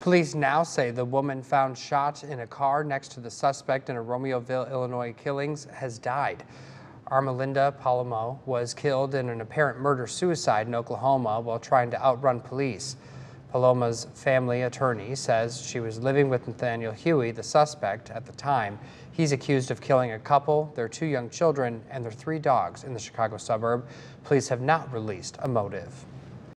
Police now say the woman found shot in a car next to the suspect in a Romeoville, Illinois killings has died. Armelinda Palomo was killed in an apparent murder-suicide in Oklahoma while trying to outrun police. Palomo's family attorney says she was living with Nathaniel Huey, the suspect, at the time. He's accused of killing a couple, their two young children, and their three dogs in the Chicago suburb. Police have not released a motive.